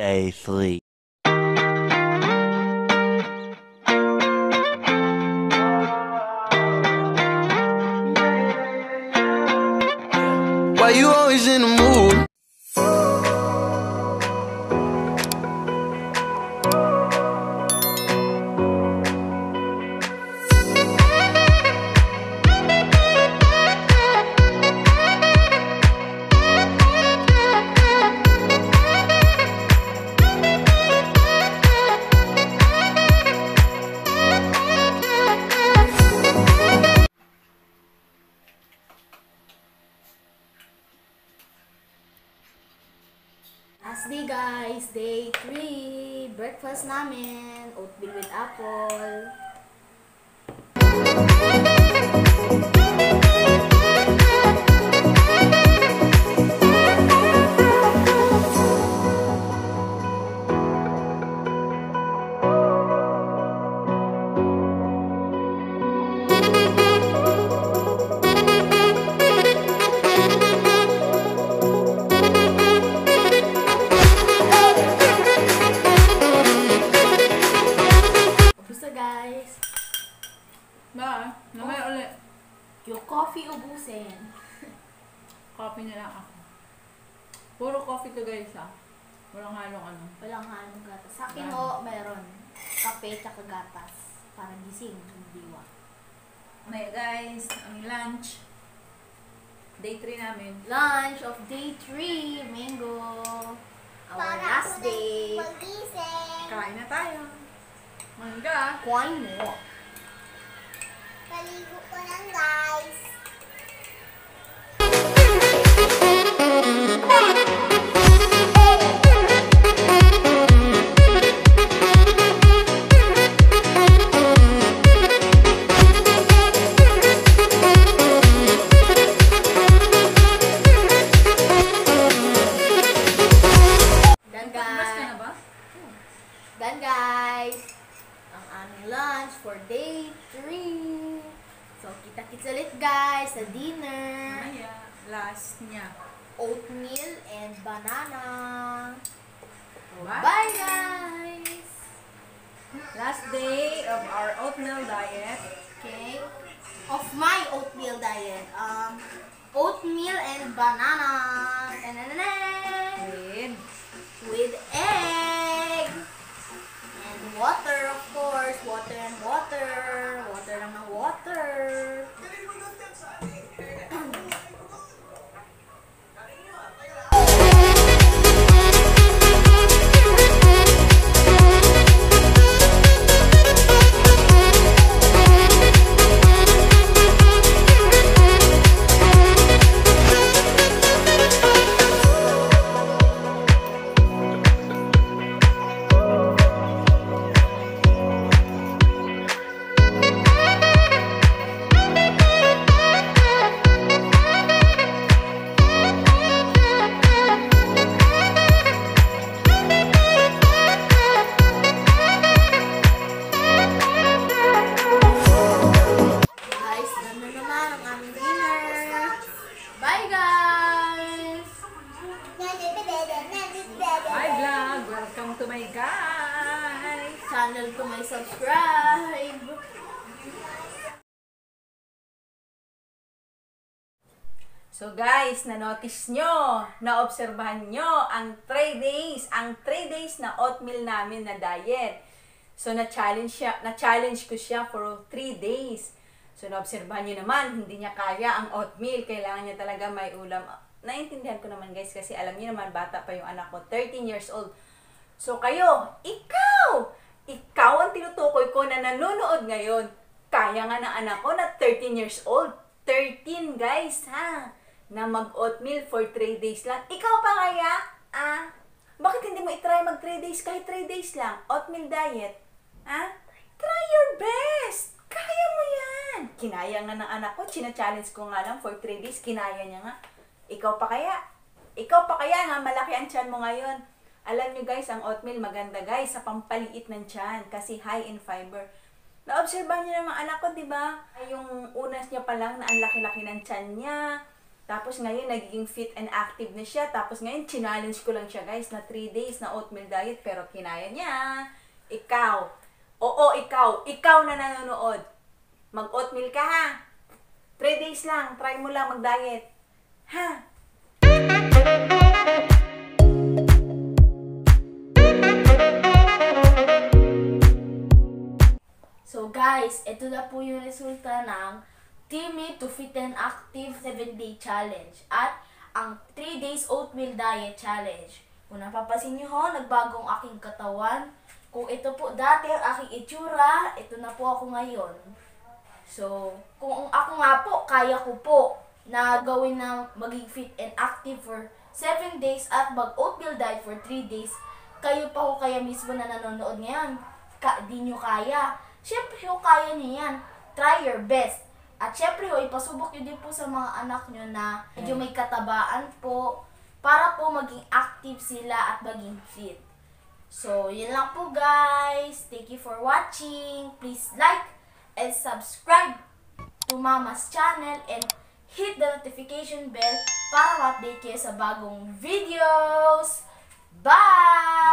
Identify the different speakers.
Speaker 1: Day 3.
Speaker 2: Why you always in the mood?
Speaker 3: Last day guys, day 3. Breakfast namin, oatmeal with apple. Yung coffee ubusin.
Speaker 4: Coffee na lang ako. Puro coffee to guys ah. Walang halong ano.
Speaker 3: Walang halong gatas. Sa akin ho, meron. Kape tsaka gatas. Para gising, hindi diwa.
Speaker 4: Okay guys, ang lunch. Day 3 namin.
Speaker 3: Lunch of day 3, mango. Our last day.
Speaker 5: Magising.
Speaker 4: Kain na tayo. Mangga.
Speaker 3: Kuhain mo.
Speaker 5: Paligo ko lang, guys.
Speaker 3: Kita-kits ulit guys sa dinner.
Speaker 4: Maya. Last niya.
Speaker 3: Oatmeal and banana.
Speaker 4: Bye.
Speaker 3: Bye guys!
Speaker 4: Last day of our oatmeal diet.
Speaker 3: Okay. Of my oatmeal diet. Um, oatmeal and banana. Ta-na-na-na.
Speaker 4: Hi vlog! Welcome to my guys!
Speaker 3: Channel to my subscribe.
Speaker 4: So guys, na-notice nyo, na-obserbahan nyo ang 3 days, ang 3 days na oatmeal namin na diet. So na-challenge siya, na-challenge ko siya for 3 days. So na-obserbahan nyo naman, hindi niya kaya ang oatmeal, kailangan niya talaga may ulam. Naintindihan ko naman guys kasi alam niyo naman bata pa yung anak ko, 13 years old. So kayo, ikaw, ikaw ang tinutukoy ko na nanonood ngayon. Kaya nga ng anak ko na 13 years old. 13 guys ha na mag-oatmeal for 3 days lang. Ikaw pa kaya? Ah, bakit hindi mo itry mag 3 days kahit 3 days lang? Oatmeal diet. Ha? Try your best! Kaya mo yan! Kinaya nga ng anak ko, china-challenge ko nga lang for 3 days, kinaya niya nga. Ikaw pa kaya? Ikaw pa kaya nga, malaki ang tiyan mo ngayon. Alam nyo guys, ang oatmeal maganda guys sa pampaliit ng tiyan kasi high in fiber. Naobserbahan niyo naman anak ko, di ba? Yung unas niya pa lang na ang laki-laki ng tiyan niya. Tapos ngayon, nagiging fit and active na siya. Tapos ngayon, challenge ko lang siya guys na 3 days na oatmeal diet pero kinaya niya. Ikaw. Oo, ikaw. Ikaw na nanonood. Mag-oatmeal ka ha. 3 days lang. Try mo lang mag-diet. Ha?
Speaker 3: So guys, ito na po yung resulta ng Timmy to Fit and Active 7-Day Challenge at ang 3 Days Oatmeal Diet Challenge. Kung napapasin nyo ho, nagbagong aking katawan. Kung ito po dati ang aking itsura, ito na po ako ngayon. So, kung ako nga po, kaya ko po na gawin na maging fit and active for 7 days at mag-oatmeal diet for 3 days, kayo pa ho kaya mismo na nanonood ngayon. Ka, di nyo kaya. Siyempre ho, kaya nyo yan. Try your best. At syempre ho, ipasubok nyo din po sa mga anak nyo na medyo may katabaan po para po maging active sila at maging fit. So, yun lang po guys. Thank you for watching. Please like and subscribe to Mama's channel and hit the notification bell para ma-update kayo sa bagong videos. Bye!